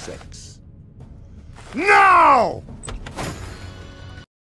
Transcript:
sex. Now!